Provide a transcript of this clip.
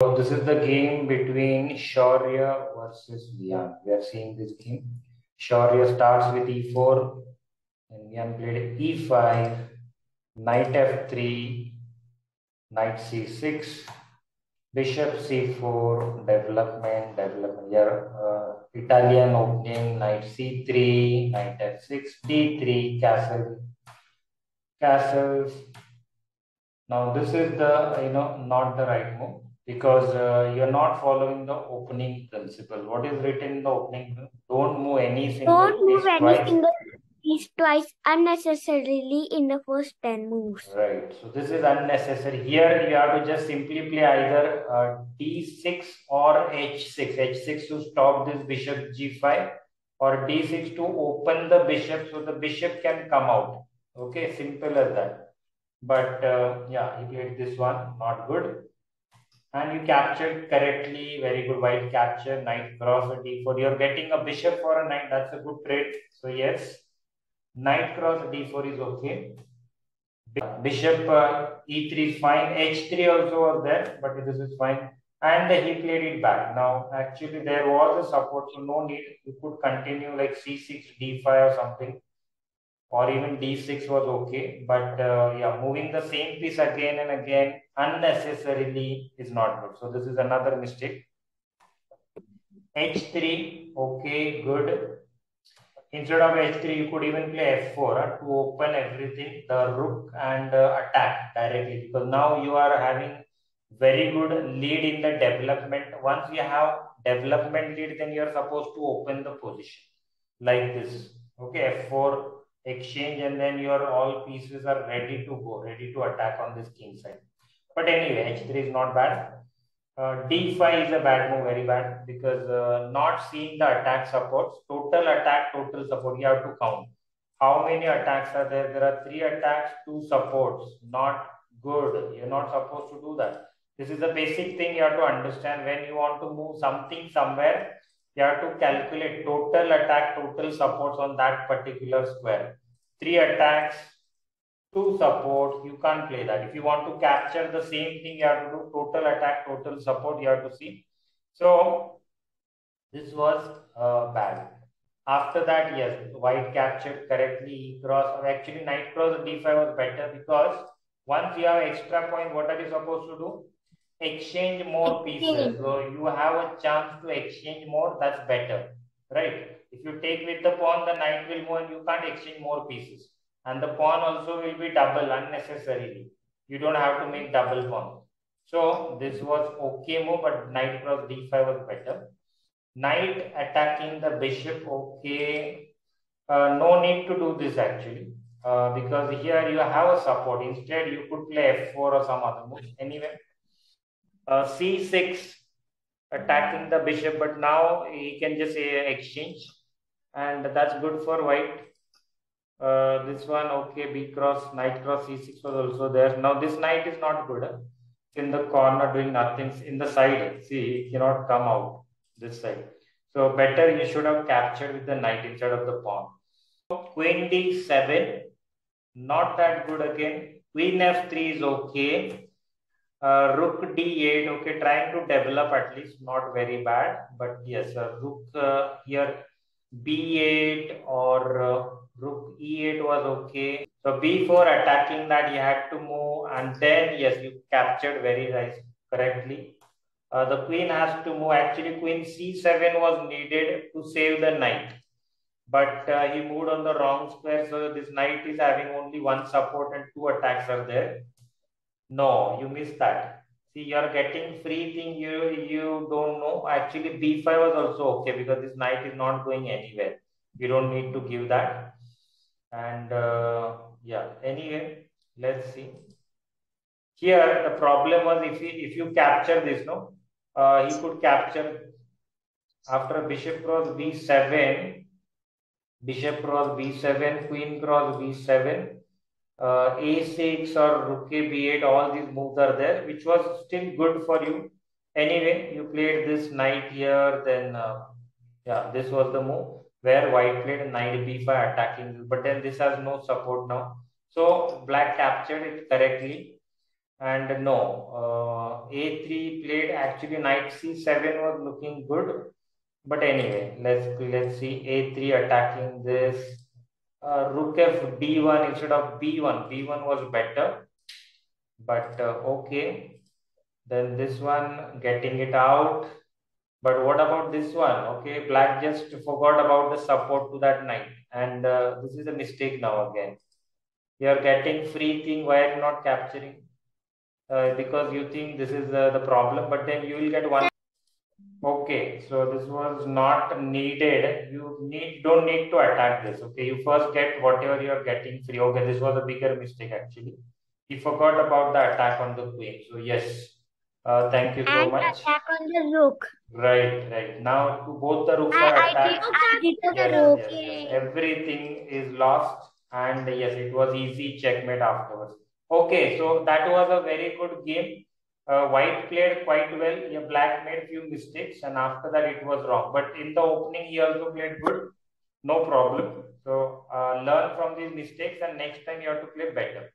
So this is the game between Shaurya versus Viyaan. We are seeing this game. Shaurya starts with e4 and Viyaan played e5, knight f3, knight c6, bishop c4, development, development here, uh, Italian opening, knight c3, knight f6, d3, castle, castles. Now this is the, you know, not the right move because uh, you're not following the opening principle. What is written in the opening? Don't move any single Don't move any twice. single piece twice unnecessarily in the first 10 moves. Right. So this is unnecessary. Here you have to just simply play either uh, d6 or h6. h6 to stop this bishop g5 or d6 to open the bishop so the bishop can come out. Okay, simple as that. But uh, yeah, he played this one, not good. And you captured correctly, very good white capture, knight cross d4. You're getting a bishop for a knight, that's a good trade. So yes, knight cross d4 is okay. Bishop uh, e3 is fine. h3 also was there, but this is fine. And he played it back. Now, actually, there was a support, so no need. You could continue like c6, d5 or something, or even d6 was okay. But uh, yeah, moving the same piece again and again unnecessarily is not good. So this is another mistake. h3, okay, good. Instead of h3, you could even play f4 uh, to open everything, the rook and uh, attack directly. Because now you are having very good lead in the development. Once you have development lead, then you are supposed to open the position like this. Okay, f4 exchange, and then your all pieces are ready to go, ready to attack on this king side. But anyway, h3 is not bad. Uh, d5 is a bad move, very bad, because uh, not seeing the attack supports, total attack, total support, you have to count. How many attacks are there? There are three attacks, two supports. Not good. You're not supposed to do that. This is the basic thing you have to understand. When you want to move something somewhere, you have to calculate total attack, total supports on that particular square. Three attacks, two support, you can't play that. If you want to capture the same thing, you have to do total attack, total support, you have to see. So this was uh, bad. After that, yes, white captured correctly, e cross. Actually, knight cross d5 was better because once you have extra point, what are you supposed to do? Exchange more pieces. So you have a chance to exchange more, that's better, right? If you take with the pawn, the knight will move and you can't exchange more pieces and the pawn also will be double unnecessarily. You don't have to make double pawn. So this was okay move, but knight cross d5 was better. Knight attacking the bishop, okay. Uh, no need to do this actually, uh, because here you have a support. Instead, you could play f4 or some other move. Anyway, uh, c6 attacking the bishop, but now he can just uh, exchange, and that's good for white. Uh, this one, okay, b cross, knight cross, c6 was also there. Now this knight is not good. Huh? in the corner doing nothing. It's In the side, see, he cannot come out this side. So better you should have captured with the knight instead of the pawn. Queen d7, not that good again. Queen f3 is okay. Uh, rook d8, okay, trying to develop at least, not very bad. But yes, uh, rook uh, here b8 or uh, rook e8 was okay. So b4 attacking that you had to move and then yes, you captured very nice correctly. Uh, the queen has to move. Actually, queen c7 was needed to save the knight. But uh, he moved on the wrong square. So this knight is having only one support and two attacks are there. No, you missed that. See, you're getting free thing you, you don't know. Actually, b5 was also okay because this knight is not going anywhere. You don't need to give that. And uh, yeah, anyway, let's see. Here, the problem was if, he, if you capture this, no, uh, he could capture after bishop cross b7, bishop cross b7, queen cross b7, uh, a6 or rook b8, all these moves are there, which was still good for you. Anyway, you played this knight here, then uh, yeah, this was the move where white played knight b5 attacking, but then this has no support now. So black captured it correctly. And no, uh, a3 played actually knight c7 was looking good. But anyway, let's let's see a3 attacking this. Uh, rook f d1 instead of b1. b1 was better. But uh, okay. Then this one getting it out. But what about this one? Okay, black just forgot about the support to that knight. And uh, this is a mistake now again. You are getting free thing. Why are you not capturing? Uh, because you think this is uh, the problem, but then you will get one. Okay, so this was not needed. You need don't need to attack this. Okay, you first get whatever you are getting free. Okay, this was a bigger mistake actually. He forgot about the attack on the queen. So yes, uh, thank you so and much. attack on the rook. Right, right. Now to both the rooks I, are I attacked. did, I did the Yes, rook. yes, yes. Everything is lost, and yes, it was easy checkmate afterwards. Okay, so that was a very good game. Uh, white played quite well. Yeah, black made few mistakes, and after that it was wrong. But in the opening, he also played good. No problem. So uh, learn from these mistakes, and next time you have to play better.